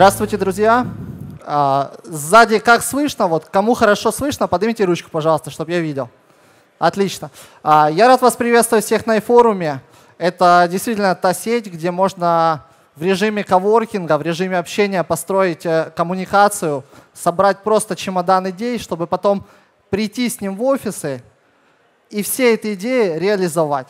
Здравствуйте, друзья. А, сзади как слышно? Вот кому хорошо слышно, поднимите ручку, пожалуйста, чтобы я видел. Отлично. А, я рад вас приветствовать всех на форуме. Это действительно та сеть, где можно в режиме коворкинга, в режиме общения построить э, коммуникацию, собрать просто чемодан идей, чтобы потом прийти с ним в офисы и все эти идеи реализовать.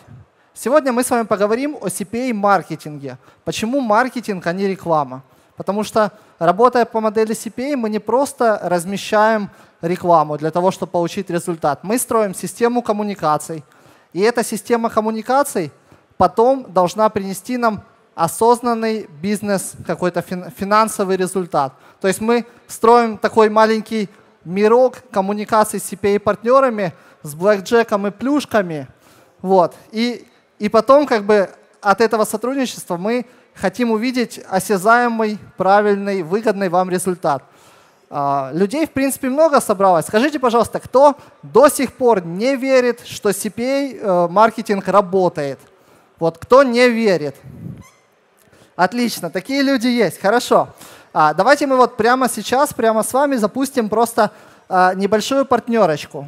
Сегодня мы с вами поговорим о CPA-маркетинге. Почему маркетинг, а не реклама? Потому что, работая по модели CPA, мы не просто размещаем рекламу для того, чтобы получить результат. Мы строим систему коммуникаций. И эта система коммуникаций потом должна принести нам осознанный бизнес, какой-то финансовый результат. То есть мы строим такой маленький мирок коммуникаций с CPA-партнерами, с блэкджеком и плюшками. Вот. И, и потом как бы от этого сотрудничества мы хотим увидеть осязаемый, правильный, выгодный вам результат. А, людей, в принципе, много собралось. Скажите, пожалуйста, кто до сих пор не верит, что CPA-маркетинг э, работает? Вот кто не верит? Отлично, такие люди есть, хорошо. А, давайте мы вот прямо сейчас, прямо с вами запустим просто а, небольшую партнерочку.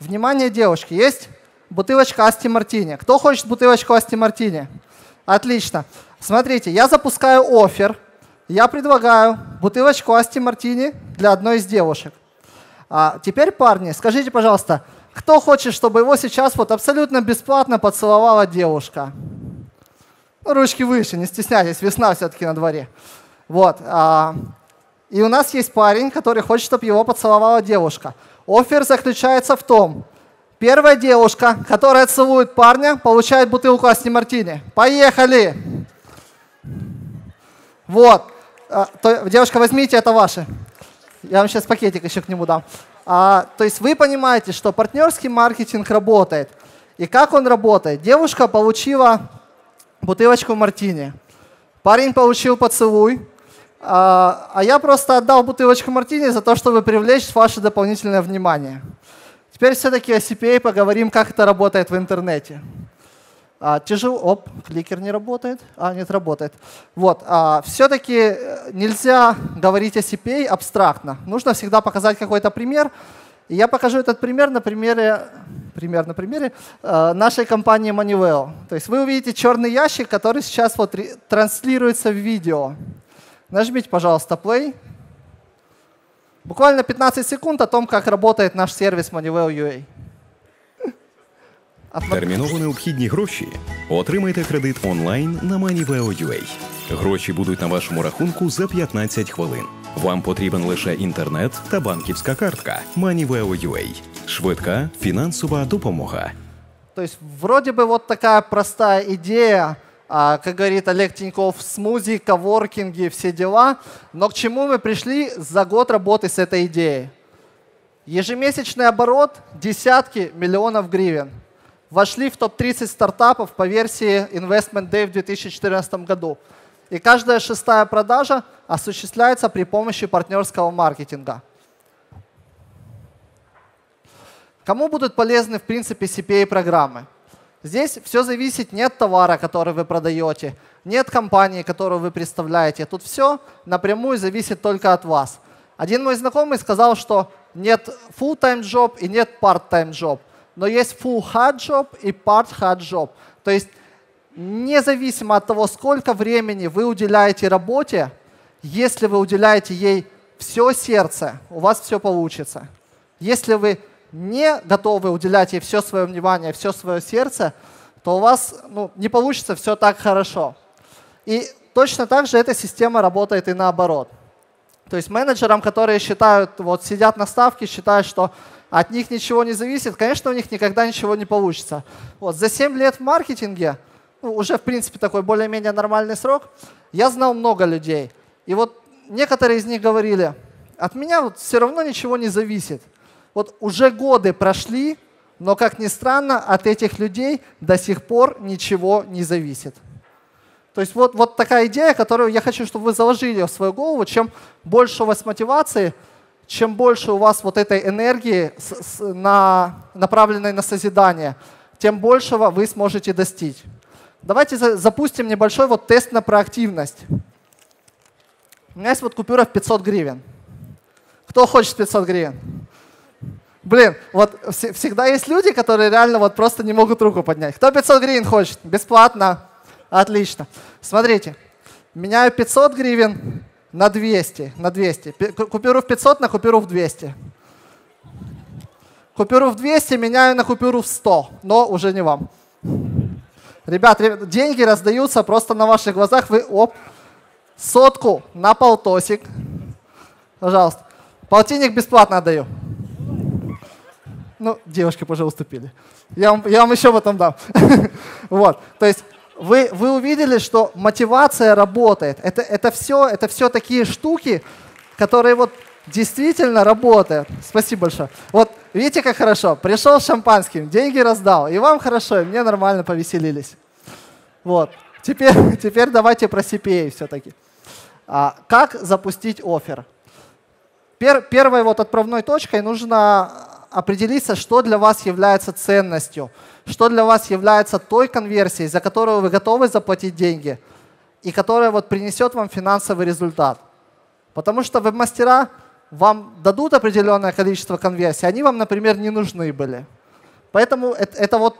Внимание, девушки, есть бутылочка Асти Мартини. Кто хочет бутылочку Асти Мартини? Отлично. Смотрите, я запускаю офер. Я предлагаю бутылочку Асти Мартини для одной из девушек. А теперь, парни, скажите, пожалуйста, кто хочет, чтобы его сейчас вот абсолютно бесплатно поцеловала девушка? Ну, ручки выше, не стесняйтесь, весна все-таки на дворе. Вот. А, и у нас есть парень, который хочет, чтобы его поцеловала девушка. Офер заключается в том, Первая девушка, которая целует парня, получает бутылку Асти Мартини. Поехали! Вот. А, девушка, возьмите, это ваше. Я вам сейчас пакетик еще к нему дам. А, то есть вы понимаете, что партнерский маркетинг работает. И как он работает? Девушка получила бутылочку мартини. Парень получил поцелуй. А, а я просто отдал бутылочку мартини за то, чтобы привлечь ваше дополнительное внимание. Теперь все-таки о CPA поговорим, как это работает в интернете. А, тяжело, оп, кликер не работает, а нет, работает. Вот, а, все-таки э, нельзя говорить о CPA абстрактно. Нужно всегда показать какой-то пример. И я покажу этот пример на примере, пример на примере э, нашей компании Moneyvale. То есть вы увидите черный ящик, который сейчас вот транслируется в видео. Нажмите, пожалуйста, play. Буквально 15 секунд о том, как работает наш сервіс Moneyvale.ua. Терміново необхідні гроші. Отримайте кредит онлайн на Moneyveo.ua. Гроші будуть на вашому рахунку за 15 хвилин. Вам потрібен лише інтернет та банківська картка. Moneyveo.ua. Швидка фінансова допомога. То есть, вроде бы вот такая простая идея, а, как говорит Олег Тиньков, смузи, коворкинги, все дела. Но к чему мы пришли за год работы с этой идеей? Ежемесячный оборот – десятки миллионов гривен. Вошли в топ-30 стартапов по версии Investment Day в 2014 году. И каждая шестая продажа осуществляется при помощи партнерского маркетинга. Кому будут полезны, в принципе, CPA-программы? Здесь все зависит не от товара, который вы продаете, не от компании, которую вы представляете. Тут все напрямую зависит только от вас. Один мой знакомый сказал, что нет full-time job и нет part-time job, но есть full hard job и part hard job. То есть независимо от того, сколько времени вы уделяете работе, если вы уделяете ей все сердце, у вас все получится. Если вы не готовы уделять ей все свое внимание, все свое сердце, то у вас ну, не получится все так хорошо. И точно так же эта система работает и наоборот. То есть менеджерам, которые считают, вот сидят на ставке, считают, что от них ничего не зависит, конечно, у них никогда ничего не получится. Вот за 7 лет в маркетинге, ну, уже в принципе такой более-менее нормальный срок, я знал много людей. И вот некоторые из них говорили, от меня вот все равно ничего не зависит. Вот уже годы прошли, но, как ни странно, от этих людей до сих пор ничего не зависит. То есть вот, вот такая идея, которую я хочу, чтобы вы заложили в свою голову. Чем больше у вас мотивации, чем больше у вас вот этой энергии, с, с, на, направленной на созидание, тем большего вы сможете достичь. Давайте за, запустим небольшой вот тест на проактивность. У меня есть вот купюра в 500 гривен. Кто хочет 500 гривен? Блин, вот всегда есть люди, которые реально вот просто не могут руку поднять. Кто 500 гривен хочет? Бесплатно. Отлично. Смотрите, меняю 500 гривен на 200. На 200. Купюру в 500 на купюру в 200. Купюру в 200 меняю на купюру в 100, но уже не вам. Ребят, деньги раздаются просто на ваших глазах. Вы, оп, сотку на полтосик. Пожалуйста. Полтинник бесплатно отдаю. Ну, девушки уже уступили. Я вам, я вам еще потом дам. вот, то есть вы, вы увидели, что мотивация работает. Это, это, все, это все такие штуки, которые вот действительно работают. Спасибо большое. Вот видите, как хорошо. Пришел с шампанским, деньги раздал, и вам хорошо, и мне нормально повеселились. Вот. Теперь, теперь давайте про CPA все-таки. А, как запустить офер? Пер, первой вот отправной точкой нужно определиться, что для вас является ценностью, что для вас является той конверсией, за которую вы готовы заплатить деньги, и которая вот принесет вам финансовый результат. Потому что веб-мастера вам дадут определенное количество конверсий, они вам, например, не нужны были. Поэтому это, это вот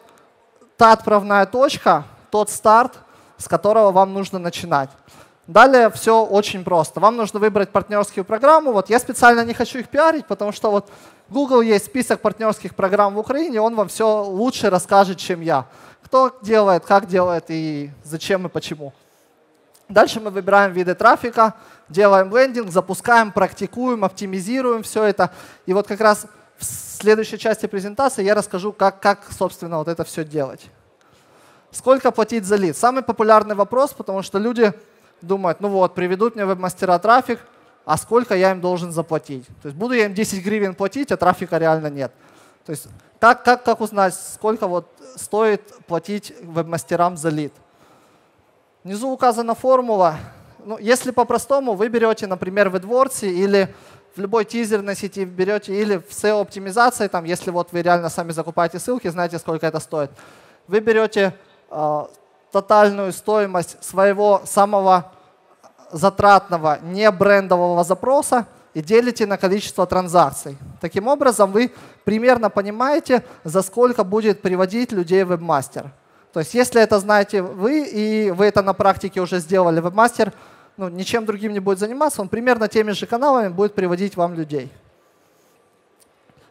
та отправная точка, тот старт, с которого вам нужно начинать. Далее все очень просто. Вам нужно выбрать партнерскую программу. Вот я специально не хочу их пиарить, потому что вот Google есть список партнерских программ в Украине, он вам все лучше расскажет, чем я. Кто делает, как делает и зачем и почему. Дальше мы выбираем виды трафика, делаем лендинг, запускаем, практикуем, оптимизируем все это. И вот как раз в следующей части презентации я расскажу, как, как собственно, вот это все делать. Сколько платить за лид? Самый популярный вопрос, потому что люди думают, ну вот, приведут мне веб-мастера трафик, а сколько я им должен заплатить? То есть буду я им 10 гривен платить, а трафика реально нет. То есть как, как, как узнать, сколько вот стоит платить веб-мастерам за лид? Внизу указана формула. Ну, если по-простому, вы берете, например, в AdWords или в любой тизерной сети берете, или в SEO-оптимизации, там, если вот вы реально сами закупаете ссылки, знаете, сколько это стоит. Вы берете э, тотальную стоимость своего самого затратного, не брендового запроса и делите на количество транзакций. Таким образом, вы примерно понимаете, за сколько будет приводить людей вебмастер. То есть если это знаете вы, и вы это на практике уже сделали, вебмастер ну, ничем другим не будет заниматься, он примерно теми же каналами будет приводить вам людей.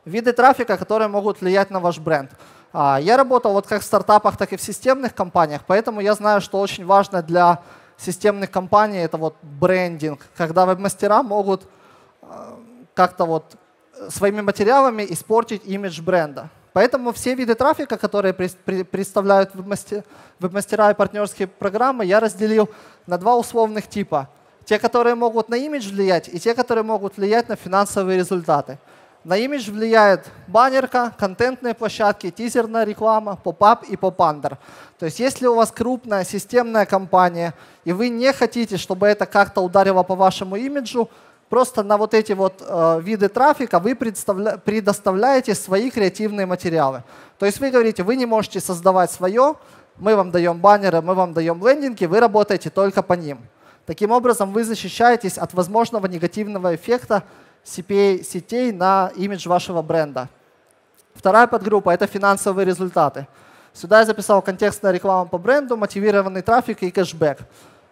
Виды трафика, которые могут влиять на ваш бренд. А, я работал вот как в стартапах, так и в системных компаниях, поэтому я знаю, что очень важно для системных компаний это вот брендинг, когда веб-мастера могут а, как-то вот своими материалами испортить имидж бренда. Поэтому все виды трафика, которые представляют веб-мастера и партнерские программы, я разделил на два условных типа. Те, которые могут на имидж влиять, и те, которые могут влиять на финансовые результаты. На имидж влияет баннерка, контентные площадки, тизерная реклама, pop-up и pop-under. То есть если у вас крупная системная компания, и вы не хотите, чтобы это как-то ударило по вашему имиджу, Просто на вот эти вот э, виды трафика вы предоставляете свои креативные материалы. То есть вы говорите, вы не можете создавать свое, мы вам даем баннеры, мы вам даем лендинги, вы работаете только по ним. Таким образом, вы защищаетесь от возможного негативного эффекта CPA сетей на имидж вашего бренда. Вторая подгруппа – это финансовые результаты. Сюда я записал контекстная реклама по бренду, мотивированный трафик и кэшбэк.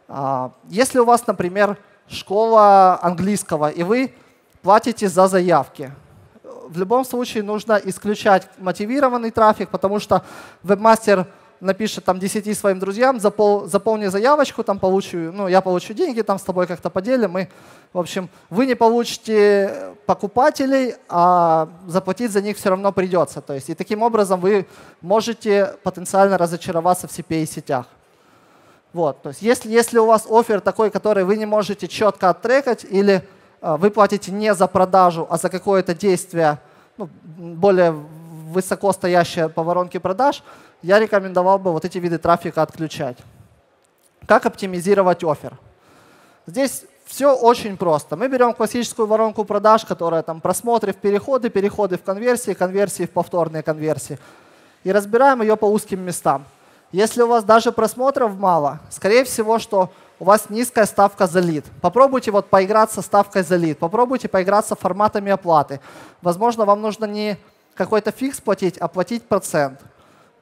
А, если у вас, например, школа английского, и вы платите за заявки. В любом случае нужно исключать мотивированный трафик, потому что вебмастер напишет там 10 своим друзьям, запол, заполни заявочку, там получу, ну, я получу деньги, там с тобой как-то поделим. И, в общем, вы не получите покупателей, а заплатить за них все равно придется. То есть, и таким образом вы можете потенциально разочароваться в CPA-сетях. Вот, то есть если, если у вас офер такой, который вы не можете четко оттрекать, или э, вы платите не за продажу, а за какое-то действие ну, более высоко стоящее по воронке продаж, я рекомендовал бы вот эти виды трафика отключать. Как оптимизировать офер? Здесь все очень просто. Мы берем классическую воронку продаж, которая там просмотры в переходы, переходы в конверсии, конверсии в повторные конверсии. И разбираем ее по узким местам. Если у вас даже просмотров мало, скорее всего, что у вас низкая ставка за лид. Попробуйте вот поиграться ставкой за лид, попробуйте поиграться форматами оплаты. Возможно, вам нужно не какой-то фикс платить, а платить процент.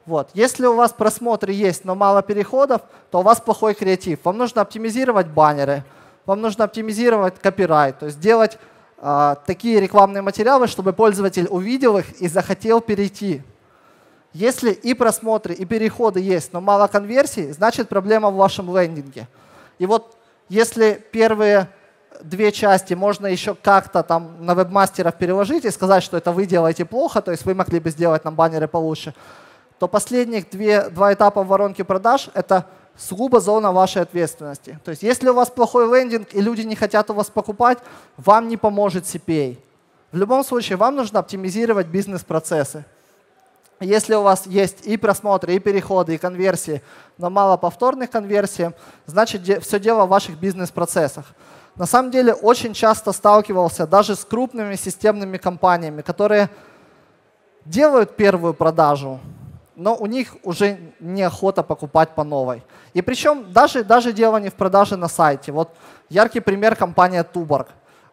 Вот. Если у вас просмотры есть, но мало переходов, то у вас плохой креатив. Вам нужно оптимизировать баннеры, вам нужно оптимизировать копирайт, то есть делать э, такие рекламные материалы, чтобы пользователь увидел их и захотел перейти. Если и просмотры, и переходы есть, но мало конверсий, значит проблема в вашем лендинге. И вот если первые две части можно еще как-то там на вебмастеров переложить и сказать, что это вы делаете плохо, то есть вы могли бы сделать нам баннеры получше, то последних две, два этапа в воронке продаж — это сугубо зона вашей ответственности. То есть если у вас плохой лендинг и люди не хотят у вас покупать, вам не поможет CPA. В любом случае вам нужно оптимизировать бизнес-процессы. Если у вас есть и просмотры, и переходы, и конверсии, но мало повторных конверсий, значит все дело в ваших бизнес-процессах. На самом деле очень часто сталкивался даже с крупными системными компаниями, которые делают первую продажу, но у них уже неохота покупать по новой. И причем даже, даже дело не в продаже на сайте. Вот яркий пример компания Tuborg.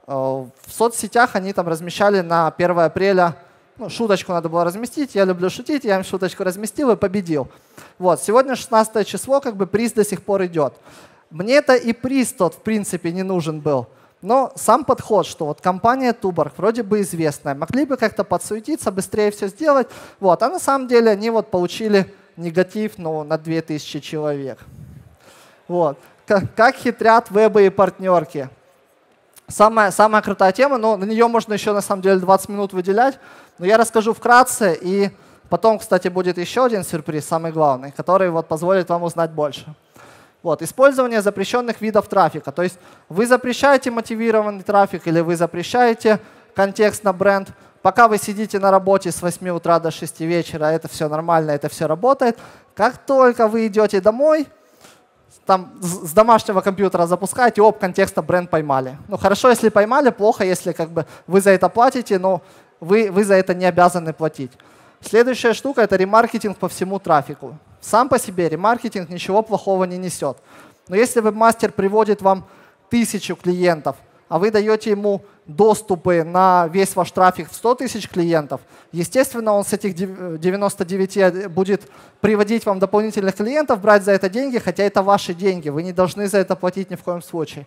Э, в соцсетях они там размещали на 1 апреля, ну, шуточку надо было разместить, я люблю шутить, я им шуточку разместил и победил. Вот, сегодня 16 число, как бы приз до сих пор идет. Мне это и приз тот, в принципе, не нужен был. Но сам подход, что вот компания Tuborg вроде бы известная, могли бы как-то подсуетиться, быстрее все сделать. Вот, а на самом деле они вот получили негатив ну, на 2000 человек. Вот. Как хитрят вебы и партнерки. Самая, самая крутая тема, но на нее можно еще на самом деле 20 минут выделять. Но я расскажу вкратце, и потом, кстати, будет еще один сюрприз, самый главный, который вот позволит вам узнать больше. Вот, использование запрещенных видов трафика. То есть вы запрещаете мотивированный трафик или вы запрещаете контекст на бренд. Пока вы сидите на работе с 8 утра до 6 вечера, это все нормально, это все работает. Как только вы идете домой, там с домашнего компьютера запускаете, оп, контекста бренд поймали. Ну хорошо, если поймали, плохо, если как бы вы за это платите, но вы, вы за это не обязаны платить. Следующая штука — это ремаркетинг по всему трафику. Сам по себе ремаркетинг ничего плохого не несет. Но если вебмастер приводит вам тысячу клиентов, а вы даете ему доступы на весь ваш трафик в 100 тысяч клиентов, естественно, он с этих 99 будет приводить вам дополнительных клиентов, брать за это деньги, хотя это ваши деньги, вы не должны за это платить ни в коем случае.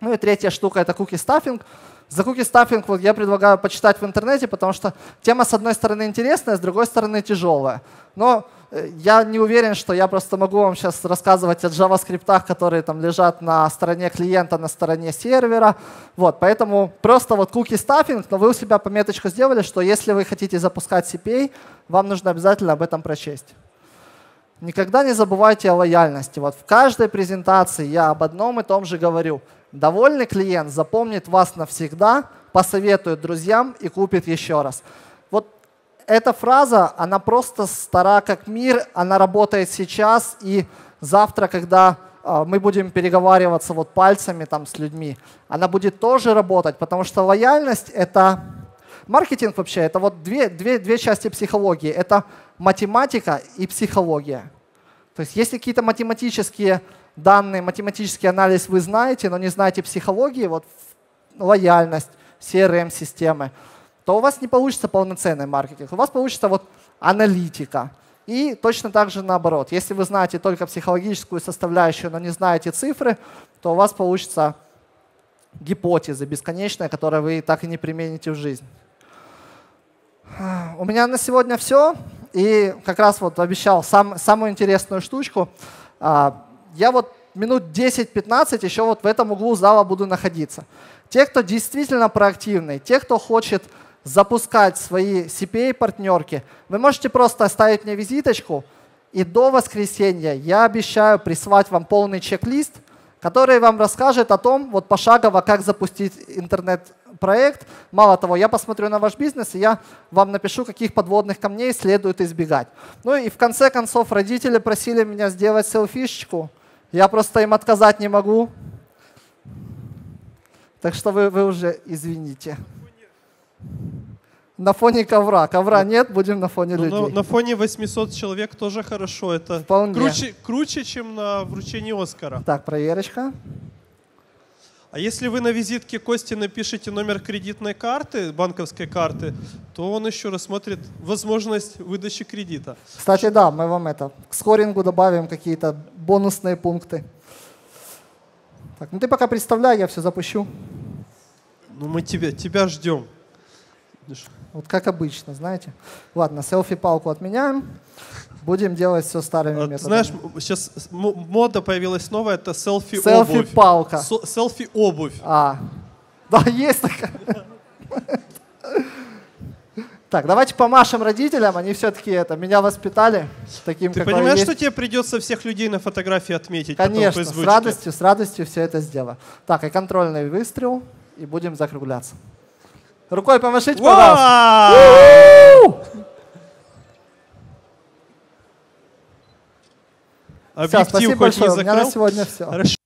Ну и третья штука — это куки-стаффинг. За куки-стаффинг вот я предлагаю почитать в интернете, потому что тема, с одной стороны, интересная, с другой стороны, тяжелая. Но э, я не уверен, что я просто могу вам сейчас рассказывать о JavaScript, которые там лежат на стороне клиента, на стороне сервера. Вот, поэтому просто вот куки-стаффинг, но вы у себя пометочку сделали, что если вы хотите запускать CPA, вам нужно обязательно об этом прочесть. Никогда не забывайте о лояльности. Вот в каждой презентации я об одном и том же говорю – Довольный клиент запомнит вас навсегда, посоветует друзьям и купит еще раз. Эта фраза, она просто стара как мир, она работает сейчас и завтра, когда э, мы будем переговариваться вот пальцами там с людьми, она будет тоже работать, потому что лояльность — это маркетинг вообще, это вот две, две, две части психологии. Это математика и психология. То есть есть какие-то математические данные, математический анализ вы знаете, но не знаете психологии, вот лояльность, CRM-системы, то у вас не получится полноценный маркетинг. У вас получится вот аналитика. И точно так же наоборот. Если вы знаете только психологическую составляющую, но не знаете цифры, то у вас получится гипотеза бесконечная, которую вы так и не примените в жизнь. У меня на сегодня все. И как раз вот обещал сам, самую интересную штучку. А, я вот минут 10-15 еще вот в этом углу зала буду находиться. Те, кто действительно проактивный, те, кто хочет запускать свои CPA-партнерки, вы можете просто оставить мне визиточку, и до воскресенья я обещаю прислать вам полный чек-лист, который вам расскажет о том, вот пошагово, как запустить интернет-проект. Мало того, я посмотрю на ваш бизнес, и я вам напишу, каких подводных камней следует избегать. Ну и в конце концов, родители просили меня сделать селфишечку. Я просто им отказать не могу. Так что вы, вы уже извините. На фоне ковра. Ковра нет, будем на фоне Ну, людей. на, на фоне 800 человек тоже хорошо. Это Вполне. круче, круче, чем на вручении Оскара. Так, проверочка. А если вы на визитке Кости напишите номер кредитной карты, банковской карты, то он еще рассмотрит возможность выдачи кредита. Кстати, да, мы вам это к скорингу добавим какие-то бонусные пункты. Так, ну ты пока представляй, я все запущу. Ну мы тебя, тебя ждем. Вот как обычно, знаете. Ладно, селфи-палку отменяем. Будем делать все старыми А, методами. знаешь, сейчас мода появилась новая, это селфи-обувь. Селфи-палка. Селфи-обувь. А, да, есть такая. Так, давайте помашем родителям, они все-таки это, меня воспитали таким, Ты понимаешь, есть. что тебе придется всех людей на фотографии отметить? Конечно, с радостью, с радостью все это сделаю. Так, и контрольный выстрел, и будем закругляться. Рукой помашите, пожалуйста. Все, Объектив спасибо хоть не большое, у меня на сегодня все. Хорошо.